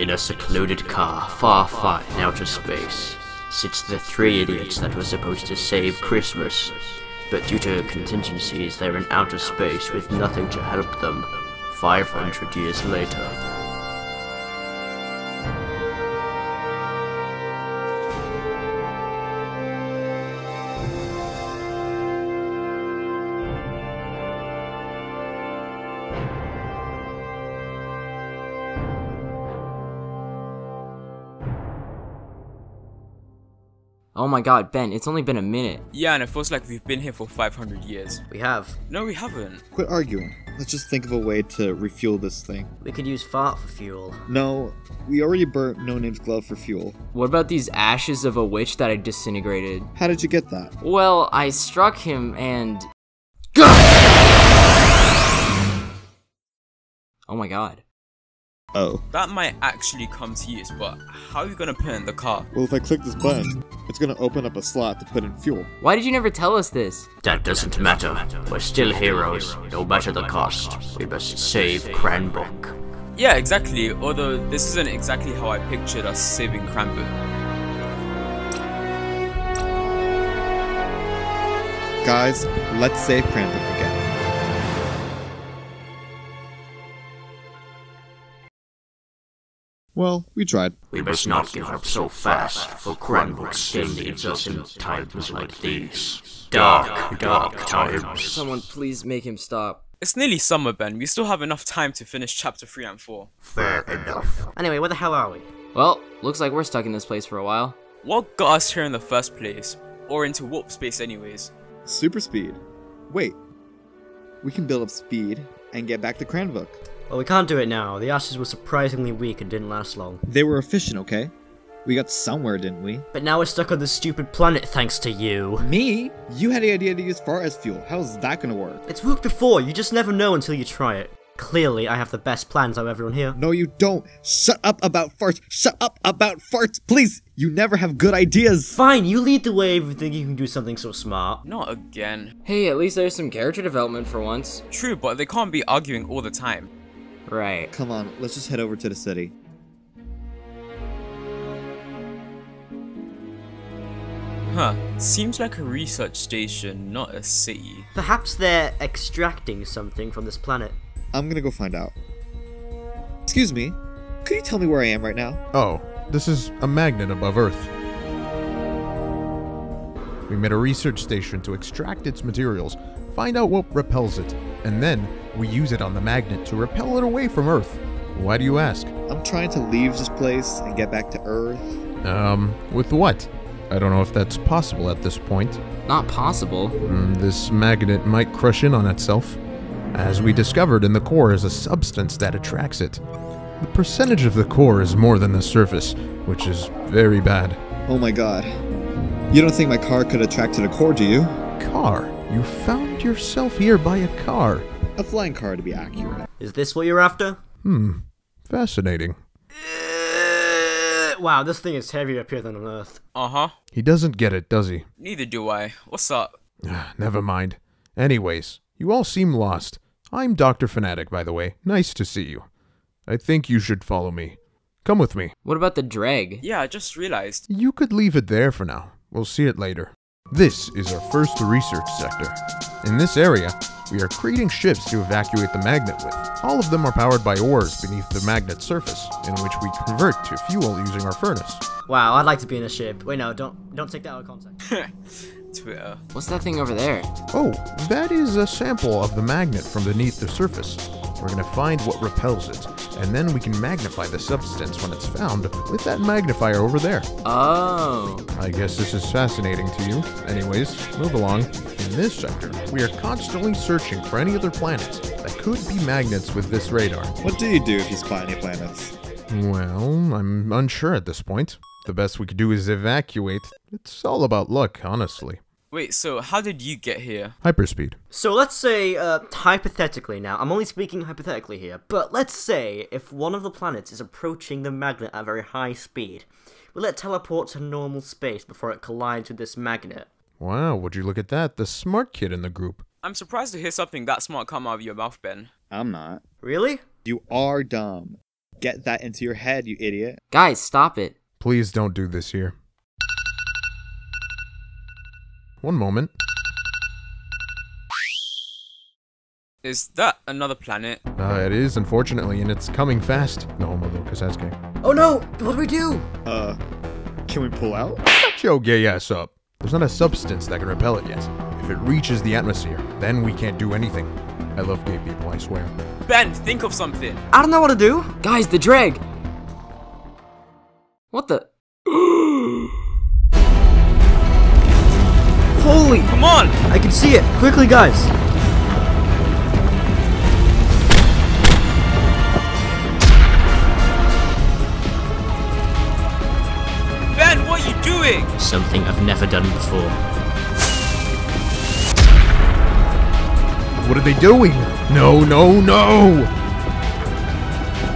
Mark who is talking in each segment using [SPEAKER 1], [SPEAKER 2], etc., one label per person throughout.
[SPEAKER 1] In a secluded car, far, far in outer space, sits the three idiots that were supposed to save Christmas. But due to contingencies, they're in outer space with nothing to help them. 500 years later.
[SPEAKER 2] Oh my god, Ben, it's only been a minute.
[SPEAKER 3] Yeah, and it feels like we've been here for 500 years.
[SPEAKER 2] We have.
[SPEAKER 3] No, we haven't.
[SPEAKER 4] Quit arguing. Let's just think of a way to refuel this thing.
[SPEAKER 2] We could use fart for fuel.
[SPEAKER 4] No, we already burnt No Name's glove for fuel.
[SPEAKER 2] What about these ashes of a witch that I disintegrated?
[SPEAKER 4] How did you get that?
[SPEAKER 2] Well, I struck him and. Oh my god.
[SPEAKER 4] Oh.
[SPEAKER 3] That might actually come to use, but how are you gonna put it in the car?
[SPEAKER 4] Well, if I click this button, it's gonna open up a slot to put in fuel.
[SPEAKER 2] Why did you never tell us this?
[SPEAKER 1] That doesn't matter. We're still heroes, no matter the cost. We must save Cranbrook.
[SPEAKER 3] Yeah, exactly, although this isn't exactly how I pictured us saving Cranbrook.
[SPEAKER 4] Guys, let's save Cranbrook again. Well, we tried.
[SPEAKER 1] We must not give up so fast, for Cranbrook still needs us in times like these. Dark, dark times.
[SPEAKER 2] Someone please make him stop.
[SPEAKER 3] It's nearly summer, Ben. We still have enough time to finish chapter 3 and 4.
[SPEAKER 1] Fair enough.
[SPEAKER 2] Anyway, where the hell are we? Well, looks like we're stuck in this place for a while.
[SPEAKER 3] What got us here in the first place? Or into warp space, anyways?
[SPEAKER 4] Super speed. Wait. We can build up speed and get back to Cranbrook.
[SPEAKER 5] Well, we can't do it now. The ashes were surprisingly weak and didn't last long.
[SPEAKER 4] They were efficient, okay? We got somewhere, didn't we?
[SPEAKER 5] But now we're stuck on this stupid planet thanks to you.
[SPEAKER 4] Me? You had the idea to use fart as fuel. How's that gonna work?
[SPEAKER 5] It's worked before, you just never know until you try it. Clearly, I have the best plans out of everyone here.
[SPEAKER 4] No, you don't. Shut up about farts. Shut up about farts, please. You never have good ideas.
[SPEAKER 5] Fine, you lead the way if you think you can do something so smart.
[SPEAKER 3] Not again.
[SPEAKER 2] Hey, at least there's some character development for once.
[SPEAKER 3] True, but they can't be arguing all the time.
[SPEAKER 2] Right.
[SPEAKER 4] Come on, let's just head over to the city.
[SPEAKER 3] Huh. Seems like a research station, not a city.
[SPEAKER 5] Perhaps they're extracting something from this planet.
[SPEAKER 4] I'm gonna go find out. Excuse me, could you tell me where I am right now?
[SPEAKER 6] Oh, this is a magnet above Earth. We made a research station to extract its materials, find out what repels it, and then we use it on the magnet to repel it away from Earth. Why do you ask?
[SPEAKER 4] I'm trying to leave this place and get back to Earth.
[SPEAKER 6] Um, with what? I don't know if that's possible at this point.
[SPEAKER 2] Not possible.
[SPEAKER 6] Mm, this magnet might crush in on itself. As we discovered in the core is a substance that attracts it. The percentage of the core is more than the surface, which is very bad.
[SPEAKER 4] Oh my god. You don't think my car could attract to the core, do you?
[SPEAKER 6] Car? You found yourself here by a car.
[SPEAKER 4] A flying car to be accurate.
[SPEAKER 5] Is this what you're after?
[SPEAKER 6] Hmm. Fascinating.
[SPEAKER 5] Uh, wow, this thing is heavier up here than on Earth.
[SPEAKER 3] Uh huh.
[SPEAKER 6] He doesn't get it, does he?
[SPEAKER 3] Neither do I. What's up?
[SPEAKER 6] Never mind. Anyways, you all seem lost. I'm Dr. Fanatic, by the way. Nice to see you. I think you should follow me. Come with me.
[SPEAKER 2] What about the Dregg?
[SPEAKER 3] Yeah, I just realized.
[SPEAKER 6] You could leave it there for now. We'll see it later. This is our first research sector. In this area, we are creating ships to evacuate the magnet with. All of them are powered by ores beneath the magnet's surface, in which we convert to fuel using our furnace.
[SPEAKER 5] Wow, I'd like to be in a ship. Wait, no, don't don't take that out of context.
[SPEAKER 3] Twitter.
[SPEAKER 2] What's that thing over there?
[SPEAKER 6] Oh, that is a sample of the magnet from beneath the surface. We're gonna find what repels it, and then we can magnify the substance when it's found with that magnifier over there.
[SPEAKER 2] Oh.
[SPEAKER 6] I guess this is fascinating to you. Anyways, move along. In this sector, we are constantly searching for any other planets that could be magnets with this radar.
[SPEAKER 4] What do you do if you spot any planets?
[SPEAKER 6] Well, I'm unsure at this point. The best we could do is evacuate. It's all about luck, honestly.
[SPEAKER 3] Wait, so how did you get here?
[SPEAKER 6] Hyperspeed.
[SPEAKER 5] So let's say, uh, hypothetically now, I'm only speaking hypothetically here, but let's say if one of the planets is approaching the magnet at a very high speed, will it teleport to normal space before it collides with this magnet?
[SPEAKER 6] Wow, would you look at that? The smart kid in the group.
[SPEAKER 3] I'm surprised to hear something that smart come out of your mouth, Ben.
[SPEAKER 4] I'm not.
[SPEAKER 5] Really?
[SPEAKER 4] You are dumb. get that into your head, you idiot.
[SPEAKER 2] Guys, stop it.
[SPEAKER 6] Please don't do this here. One moment.
[SPEAKER 3] Is that another planet?
[SPEAKER 6] Uh, it is, unfortunately, and it's coming fast. No, Mother Kasaske.
[SPEAKER 5] Oh no! What do we do?
[SPEAKER 4] Uh, can we pull out?
[SPEAKER 6] Shut your gay ass up. There's not a substance that can repel it yet. If it reaches the atmosphere, then we can't do anything. I love gay people, I swear.
[SPEAKER 3] Ben, think of something.
[SPEAKER 5] I don't know what to do.
[SPEAKER 2] Guys, the Dregg. What the?
[SPEAKER 5] Holy!
[SPEAKER 3] Come on!
[SPEAKER 5] I can see it. Quickly, guys.
[SPEAKER 3] Ben, what are you doing?
[SPEAKER 1] Something I've never done before.
[SPEAKER 6] What are they doing? No, no, no!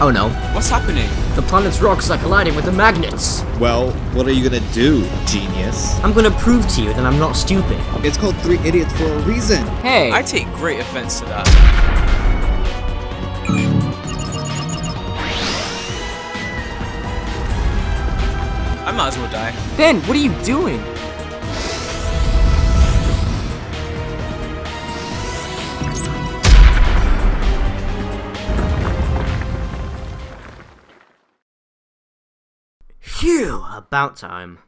[SPEAKER 5] Oh no.
[SPEAKER 3] What's happening?
[SPEAKER 5] The planet's rocks are colliding with the magnets.
[SPEAKER 4] Well, what are you gonna do, genius?
[SPEAKER 5] I'm gonna prove to you that I'm not stupid.
[SPEAKER 4] It's called Three Idiots for a reason.
[SPEAKER 2] Hey!
[SPEAKER 3] I take great offense to that. I might as well die.
[SPEAKER 2] Ben, what are you doing?
[SPEAKER 5] Phew, about time.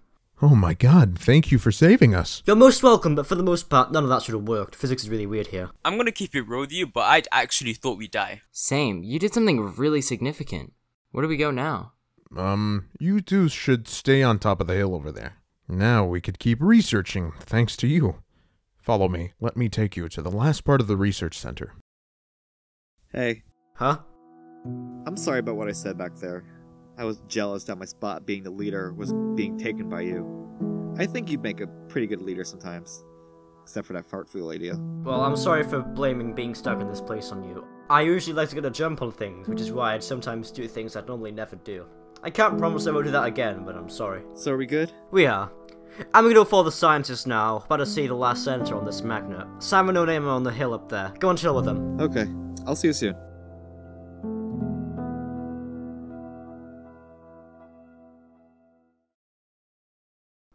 [SPEAKER 6] Oh my god, thank you for saving us.
[SPEAKER 5] You're most welcome, but for the most part, none of that should have worked. Physics is really weird here.
[SPEAKER 3] I'm gonna keep it real with you, but I actually thought we'd die.
[SPEAKER 2] Same. You did something really significant. Where do we go now?
[SPEAKER 6] Um, you two should stay on top of the hill over there. Now we could keep researching, thanks to you. Follow me. Let me take you to the last part of the research center.
[SPEAKER 4] Hey,
[SPEAKER 5] Huh?
[SPEAKER 4] I'm sorry about what I said back there. I was jealous that my spot being the leader was being taken by you. I think you'd make a pretty good leader sometimes. Except for that fart fuel idea.
[SPEAKER 5] Well, I'm sorry for blaming being stuck in this place on you. I usually like to get a jump on things, which is why I'd sometimes do things I'd normally never do. I can't promise I won't do that again, but I'm sorry.
[SPEAKER 4] So are we good?
[SPEAKER 5] We are. I'm gonna go follow the scientists now, about to see the last center on this magnet. Simon are on the hill up there. Go and chill with them.
[SPEAKER 4] Okay. I'll see you soon.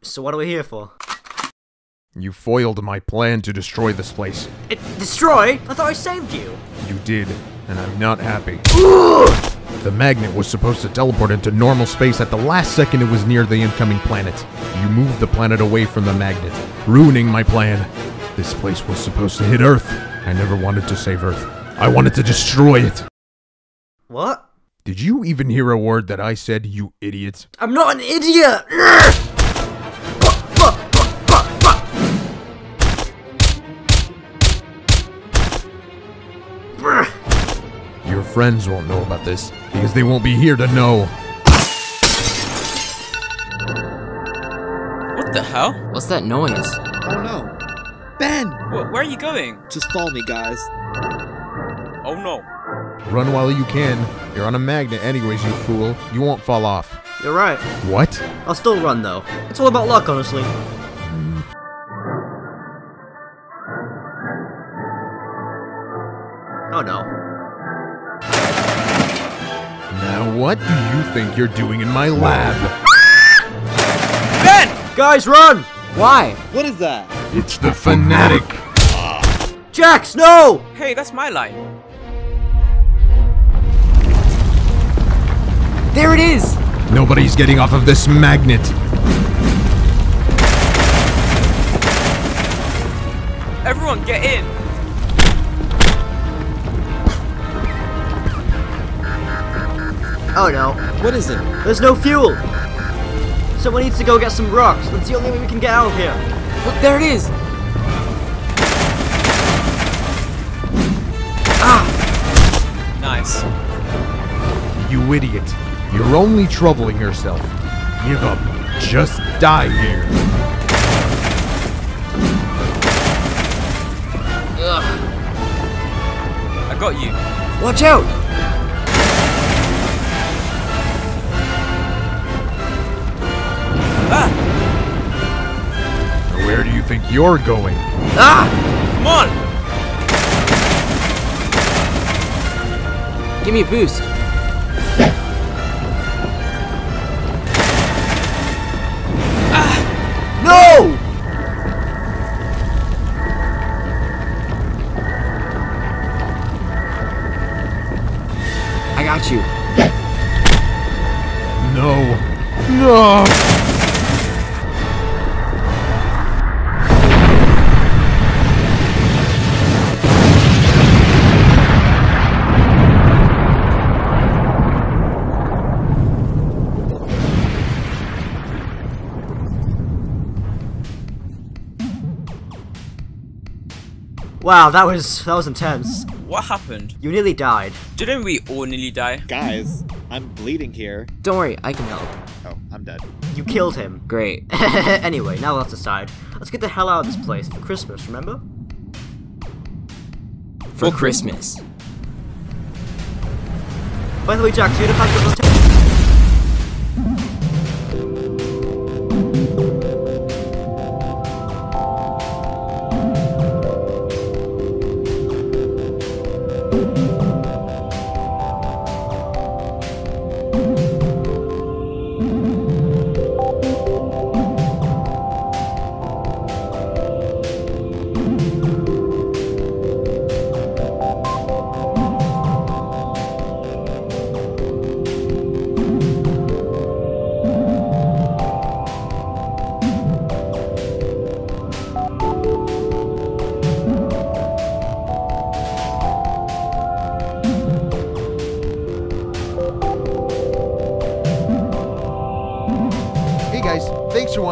[SPEAKER 5] So what are we here for?
[SPEAKER 6] You foiled my plan to destroy this place.
[SPEAKER 5] It destroy? I thought I saved you.
[SPEAKER 6] You did, and I'm not happy. the magnet was supposed to teleport into normal space at the last second it was near the incoming planet. You moved the planet away from the magnet, ruining my plan. This place was supposed to hit Earth. I never wanted to save Earth. I wanted to destroy it.
[SPEAKER 5] What?
[SPEAKER 6] Did you even hear a word that I said, you idiot?
[SPEAKER 5] I'm not an idiot!
[SPEAKER 6] Friends won't know about this, because they won't be here to know.
[SPEAKER 3] What the hell?
[SPEAKER 2] What's that noise?
[SPEAKER 4] Oh no. Ben!
[SPEAKER 3] Wh- where are you going?
[SPEAKER 4] Just follow me, guys.
[SPEAKER 3] Oh no.
[SPEAKER 6] Run while you can. You're on a magnet anyways, you fool. You won't fall off.
[SPEAKER 5] You're right.
[SPEAKER 6] What?
[SPEAKER 5] I'll still run though. It's all about luck, honestly. Hmm. Oh no.
[SPEAKER 6] What do you think you're doing in my lab?
[SPEAKER 3] Ben!
[SPEAKER 5] Guys, run!
[SPEAKER 2] Why?
[SPEAKER 4] What is that?
[SPEAKER 6] It's the fanatic.
[SPEAKER 5] Jax, no!
[SPEAKER 3] Hey, that's my line.
[SPEAKER 2] There it is!
[SPEAKER 6] Nobody's getting off of this magnet.
[SPEAKER 3] Everyone, get in!
[SPEAKER 5] Oh no.
[SPEAKER 4] What is it?
[SPEAKER 5] There's no fuel! Someone needs to go get some rocks. That's the only way we can get out of here.
[SPEAKER 2] Look, there it is! Ah!
[SPEAKER 3] Nice.
[SPEAKER 6] You idiot. You're only troubling yourself. Give up. Just die here.
[SPEAKER 3] I got you.
[SPEAKER 2] Watch out!
[SPEAKER 3] Ah!
[SPEAKER 6] Where do you think you're going?
[SPEAKER 2] Ah!
[SPEAKER 3] Come on!
[SPEAKER 2] Give me a boost.
[SPEAKER 5] Wow, that was that was intense.
[SPEAKER 3] What happened?
[SPEAKER 5] You nearly died.
[SPEAKER 3] Didn't we all nearly die?
[SPEAKER 4] Guys, I'm bleeding here.
[SPEAKER 2] Don't worry, I can help.
[SPEAKER 4] Oh, I'm dead.
[SPEAKER 5] You killed him.
[SPEAKER 2] Great.
[SPEAKER 5] anyway, now that's aside. Let's get the hell out of this place for Christmas, remember?
[SPEAKER 2] For Christmas.
[SPEAKER 5] By the way, Jack, do you know if I got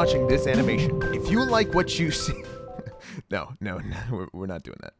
[SPEAKER 6] watching this animation. If you like what you see. no, no, no, we're, we're not doing that.